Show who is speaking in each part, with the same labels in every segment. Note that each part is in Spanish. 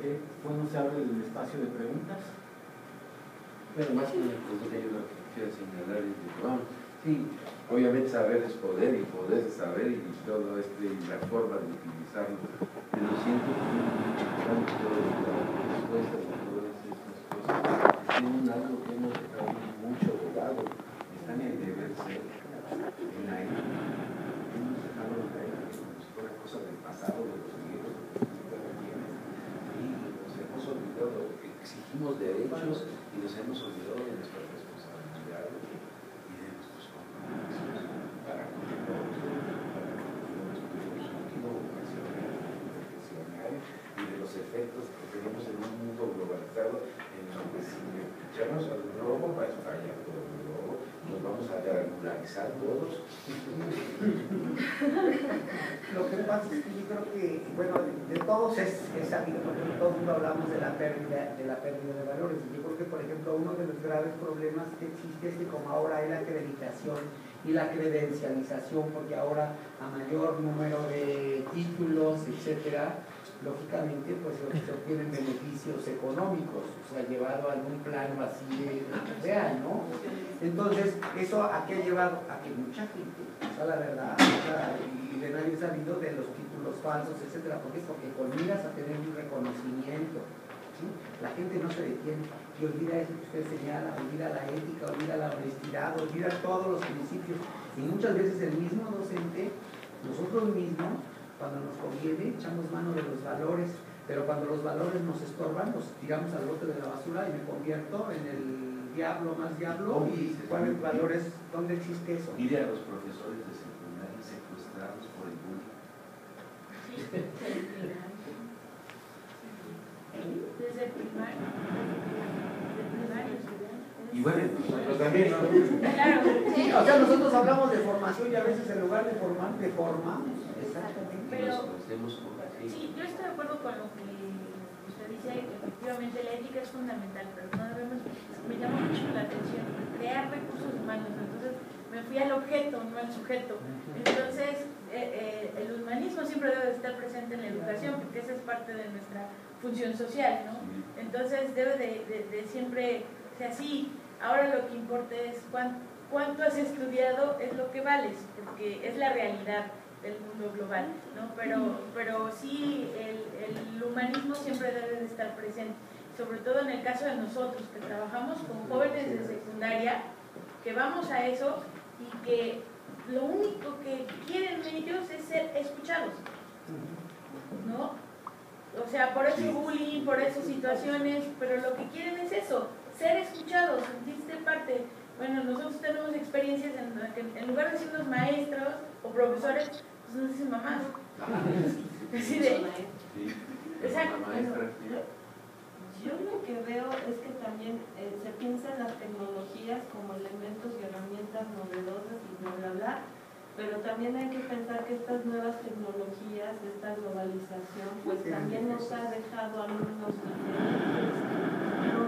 Speaker 1: Eh, bueno, se abre el espacio de preguntas.
Speaker 2: Bueno, más que una pregunta, yo lo que quiero señalar es que, bueno, sí, obviamente saber es poder y poder es saber y todo este, y la forma de utilizarlo, pero siento que tanto la respuesta de todas estas cosas tienen algo que hemos dejado mucho de lado, están en el deber ser, en ahí, hemos dejado de caer como si fuera cosa del pasado, de los viejos, y nos hemos olvidado, exigimos derechos y nos hemos olvidado de nuestra responsabilidad y de nuestros compromisos para con y de los efectos que tenemos en un mundo globalizado en donde si echamos al globo va a estallar todo el globo, nos vamos a regularizar todos.
Speaker 3: Yo creo que, bueno, de todos es, es sabido, porque todo el mundo hablamos de la pérdida, de la pérdida de valores. Yo creo que, por ejemplo, uno de los graves problemas que existe es que como ahora hay la acreditación y la credencialización, porque ahora a mayor número de títulos, etcétera, lógicamente pues se obtienen beneficios económicos, o sea, llevado a algún plano así real, ¿no? Entonces, ¿eso a qué ha llevado? A que mucha gente, o sea, la verdad, o sea, y de nadie sabido de los títulos falsos, etcétera, porque es porque con miras a tener un reconocimiento. La gente no se detiene y olvida eso que usted señala, olvida la ética, olvida la honestidad, olvida todos los principios, y muchas veces el mismo docente, nosotros mismos, cuando nos conviene, echamos mano de los valores, pero cuando los valores nos estorban, nos tiramos al bote de la basura y me convierto en el diablo más diablo. ¿Y cuáles valores? ¿Dónde existe eso?
Speaker 2: Mire a los profesores de secundaria secuestrados por el bullying.
Speaker 4: Desde el primario.
Speaker 2: Y bueno, nosotros también, ¿no?
Speaker 4: Claro,
Speaker 3: Sí, o sea, nosotros hablamos de formación y a veces en lugar de formar, deformamos. Exactamente.
Speaker 4: Pero-. Sí, yo estoy de acuerdo con lo que usted dice, que efectivamente la ética es fundamental, pero no debemos, me llamó mucho la atención, crear recursos humanos, entonces me fui al objeto, no al sujeto. Entonces, eh, eh, el humanismo siempre debe de estar presente en la educación, porque esa es parte de nuestra función social, ¿no? Entonces debe de, de- de siempre ser así. Ahora lo que importa es cuán- cuánto has estudiado, es lo que vales, porque es la realidad del mundo global, ¿no? Pero, pero sí, el, el humanismo siempre debe de estar presente, sobre todo en el caso de nosotros, que trabajamos con jóvenes de secundaria, que vamos a eso y que lo único que quieren ellos es ser escuchados, ¿no? O sea, por eso bullying, por esas situaciones, pero lo que quieren es eso, ser escuchados, sentirse parte. Bueno, nosotros tenemos experiencias en las que en lugar de decirnos maestros o profesores, pues nos dicen mamás. Así de. Exacto.
Speaker 5: Yo lo que veo es que también eh, se piensa en las tecnologías como elementos y herramientas novedosas y bla, bla, bla, pero también hay que pensar que estas nuevas tecnologías, esta globalización, pues también nos ha dejado alumnos diferentes, no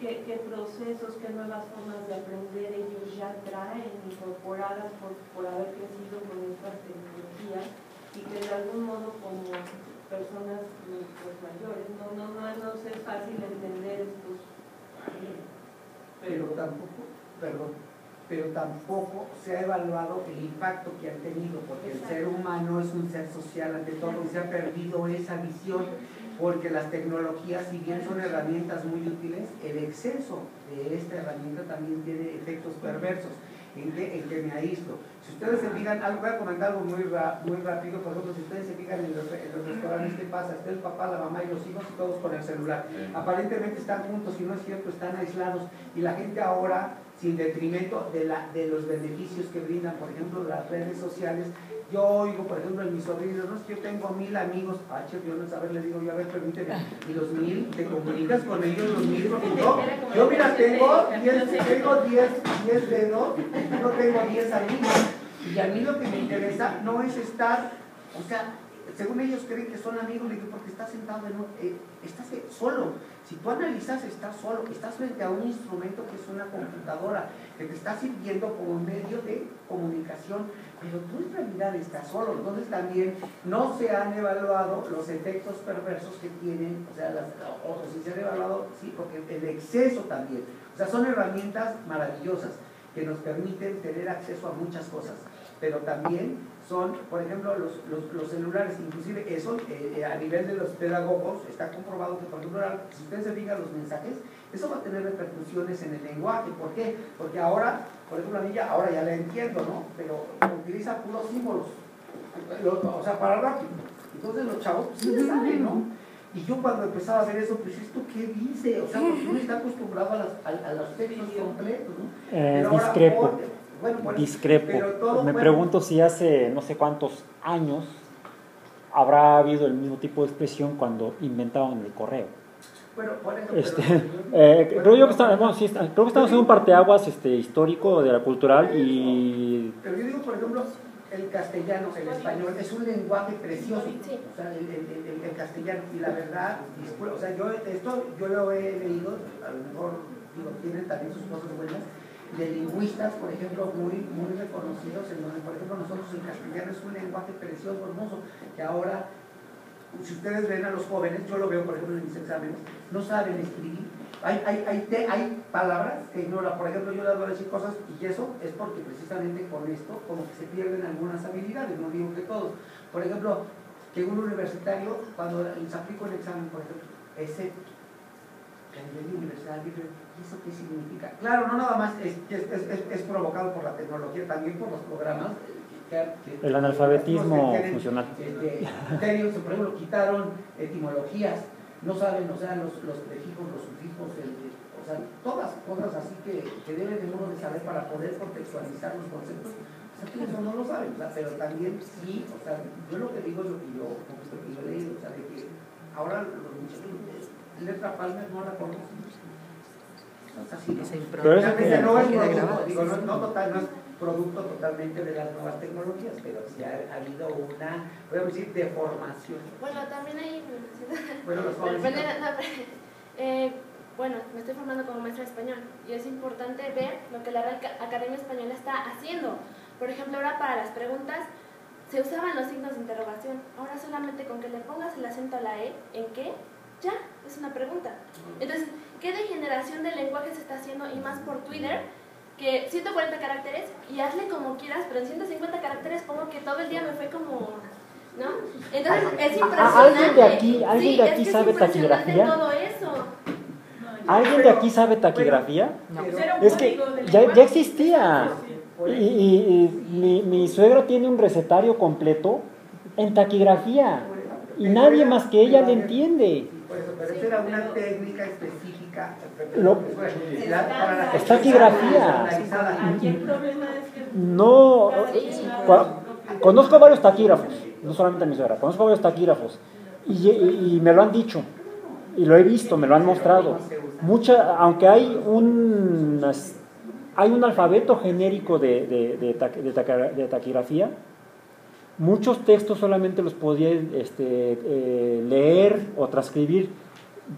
Speaker 5: ¿Qué, qué procesos, qué nuevas formas de aprender ellos ya traen incorporadas por, por haber crecido con estas tecnologías y que de algún modo como personas pues, mayores no, no, no, no es fácil entender estos
Speaker 3: pero tampoco, perdón, pero tampoco se ha evaluado el impacto que han tenido, porque el ser humano es un ser social ante todo y se ha perdido esa visión, porque las tecnologías, si bien son herramientas muy útiles, el exceso de esta herramienta también tiene efectos perversos. ¿En qué, me aíslo? Si ustedes se fijan, algo, voy a comentar algo muy, ra- muy rápido, por ejemplo, si ustedes se fijan en los, en los restaurantes, ¿qué pasa? Está el papá, la mamá y los hijos y todos con el celular. Aparentemente están juntos y no es cierto, están aislados. Y la gente ahora, sin detrimento de, la, de los beneficios que brindan, por ejemplo, las redes sociales, yo oigo, por ejemplo, en mis sobrinos, no es que yo tengo mil amigos, ah, che, yo no saber, le digo yo, a ver, permíteme, y los mil, te comunicas con ellos los mil, porque yo, yo mira, tengo 10, tengo 10, 10 dedos, no tengo 10 amigos, y a mí lo que me interesa no es estar, o sea, según ellos creen que son amigos, le digo, porque estás sentado en un, eh, estás solo. Si tú analizas, estás solo, estás frente a un instrumento que es una computadora, que te está sirviendo como medio de comunicación, pero tú en realidad estás solo. Entonces también no se han evaluado los efectos perversos que tienen, o sea, las, o, o se han evaluado, sí, porque el exceso también. O sea, son herramientas maravillosas que nos permiten tener acceso a muchas cosas, pero también son, por ejemplo, los, los, los celulares, inclusive eso eh, eh, a nivel de los pedagogos está comprobado que, por ejemplo, si ustedes se fijan los mensajes, eso va a tener repercusiones en el lenguaje. ¿Por qué? Porque ahora, por ejemplo, a mí ya, ahora ya la entiendo, ¿no? Pero utiliza puros símbolos, o sea, para rápido. Entonces los chavos pues, sí saben, ¿no? Y yo cuando empezaba a ver eso, pues esto qué dice, o sea, porque uno está acostumbrado a, las, a, a los textos completos, ¿no?
Speaker 6: Eh, discrepo. Bueno, bueno, discrepo. Me pregunto si hace no sé cuántos años habrá habido el mismo tipo de expresión cuando inventaban el correo.
Speaker 3: Bueno, por eso,
Speaker 6: este,
Speaker 3: pero,
Speaker 6: eh, creo, yo que estamos, bueno, sí, creo que estamos en un parteaguas este, histórico de la cultural y...
Speaker 3: Pero yo digo, por ejemplo, el castellano, el español, es un lenguaje precioso, o sea, el, el, el, castellano, y la verdad, o sea, yo esto yo lo he leído, a lo mejor digo, tienen también sus cosas buenas, de lingüistas, por ejemplo, muy, muy reconocidos, en donde, por ejemplo, nosotros el castellano es un lenguaje precioso, hermoso, que ahora, si ustedes ven a los jóvenes, yo lo veo, por ejemplo, en mis exámenes, no saben escribir, hay, hay, hay, palabras que ignoran, por ejemplo, yo les voy a decir cosas y eso es porque precisamente con esto como que se pierden algunas habilidades, no digo que todos. Por ejemplo, que un universitario, cuando les aplico el examen, por ejemplo, ese a nivel universal, ¿y eso qué significa? Claro, no nada más es, es, es, es provocado por la tecnología, también por los programas. Que, que,
Speaker 6: el analfabetismo que funcional.
Speaker 3: Este, por ejemplo, quitaron etimologías, no saben, o sea, los, los prefijos, los sufijos, el, o sea, todas cosas así que, que debe de uno de saber para poder contextualizar los conceptos. O sea, que eso no lo saben, pero también sí, o sea, yo lo que digo es lo que yo, esto que yo he leído, o sea, de que ahora los muchachos letra Palmer no la conocen. Así,
Speaker 6: pero eso
Speaker 3: que, no es producto, digo, no, no, total, no es producto totalmente de las nuevas tecnologías, pero sí ha, ha habido una, podemos decir, deformación.
Speaker 7: Bueno, también hay...
Speaker 3: Bueno, los jóvenes...
Speaker 7: eh, bueno, me estoy formando como maestra de español y es importante ver lo que la Real Academia Española está haciendo. Por ejemplo, ahora para las preguntas se usaban los signos de interrogación. Ahora solamente con que le pongas el acento a la E, ¿en qué? Ya, es una pregunta. Entonces, ¿qué degeneración del lenguaje se está haciendo? Y más por Twitter, que 140 caracteres y hazle como quieras, pero en 150 caracteres pongo que todo el día me fue como... ¿No? Entonces, es impresionante.
Speaker 6: ¿Alguien de aquí, ¿alguien de aquí
Speaker 7: es
Speaker 6: sabe taquigrafía?
Speaker 7: todo eso.
Speaker 6: ¿Alguien de aquí sabe taquigrafía? Es que ya, ya existía. Y, y, y mi, mi suegro tiene un recetario completo en taquigrafía. Y nadie más que ella le entiende.
Speaker 3: Por eso, pero esa era una técnica específica. La- para la
Speaker 6: Es taquigrafía.
Speaker 5: Aquí el problema es que
Speaker 6: No, conozco varios taquígrafos, no solamente a mi suegra, conozco varios taquígrafos y, y- y me lo han dicho y lo he visto, me lo han mostrado. Mucha, aunque hay un, hay un alfabeto genérico de, de, de de taquigrafía, muchos textos solamente los podía este, eh, leer o transcribir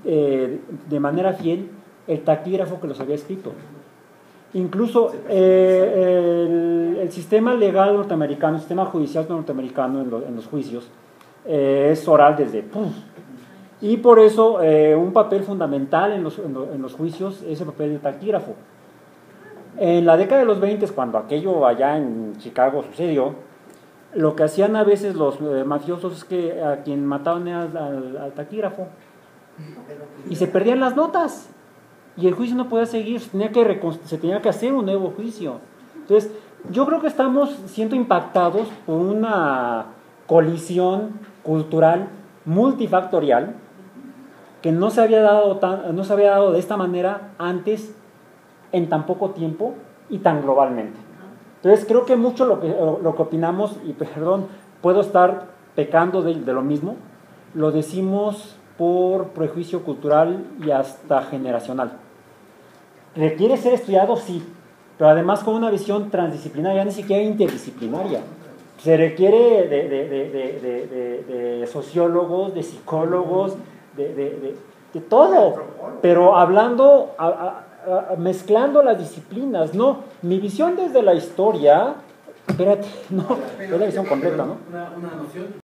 Speaker 6: eh, de manera fiel el taquígrafo que los había escrito. Incluso eh, el, el sistema legal norteamericano, el sistema judicial norteamericano en, lo- en los juicios, es oral desde... Y por eso un papel fundamental en los, en lo- en los juicios es el papel del taquígrafo. En la década de los 20, cuando aquello allá en Chicago sucedió, lo que hacían a veces los eh, mafiosos es que a quien mataban era al, al- taquígrafo y se perdían las notas y el juicio no podía seguir, se tenía que, se tenía que hacer un nuevo juicio. Entonces, yo creo que estamos siendo impactados por una colisión cultural multifactorial que no se había dado, tan- no se había dado de esta manera antes en tan poco tiempo y tan globalmente. Entonces creo que mucho lo que, lo que opinamos, y perdón, puedo estar pecando de, lo mismo, lo decimos por prejuicio cultural y hasta generacional. ¿Requiere ser estudiado? Sí, pero además con una visión transdisciplinaria, ni siquiera interdisciplinaria. Se requiere de, de- de- de- sociólogos, de psicólogos, de, todo, pero hablando, mezclando las disciplinas, no, mi visión desde la historia, espérate, no, es la visión completa, ¿no?
Speaker 1: Una, una noción